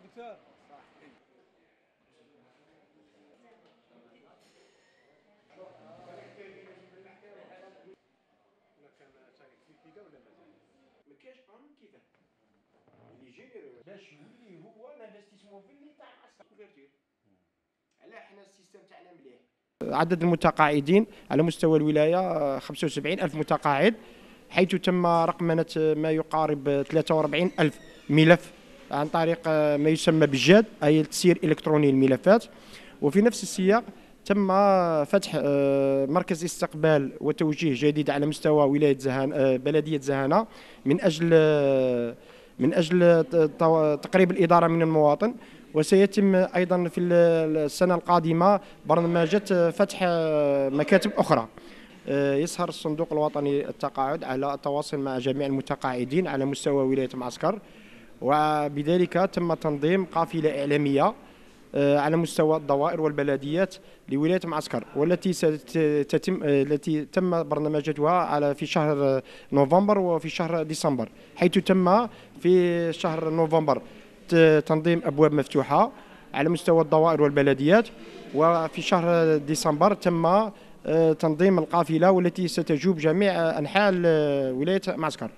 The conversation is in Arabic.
دكتور. ما كاينش قانون كيفاه؟ اللي يجي باش يولي هو الانفستيسمون في اللي تاع العسكر كوفرتير علاه حنا السيستم تاعنا مليح. عدد المتقاعدين على مستوى الولاية آه، 75 ألف متقاعد حيث تم رقمنة ما يقارب 43 ألف ملف. عن طريق آه، ما يسمى بالجاد أي التسيير الإلكتروني للملفات. وفي نفس السياق تم فتح آه، مركز استقبال وتوجيه جديد على مستوى ولاية زهان آه، بلدية زهانة من آه، من تو- تقريب الإدارة من المواطن. وسيتم أيضا في ال- السنة القادمة برنامجات فتح مكاتب أخرى. آه، يسهر الصندوق الوطني التقاعد على التواصل مع جميع المتقاعدين على مستوى ولاية معسكر. وبذلك تم تنظيم قافلة إعلامية آه، على مستوى الدوائر والبلديات لولاية معسكر والتي ستتم آه، التي تم برنامجتها على في شهر نوفمبر وفي شهر ديسمبر حيث تم في شهر نوفمبر تنظيم أبواب مفتوحة على مستوى الدوائر والبلديات وفي شهر ديسمبر تم آه، تنظيم القافلة والتي ستجوب جميع أنحاء ال- ولاية معسكر.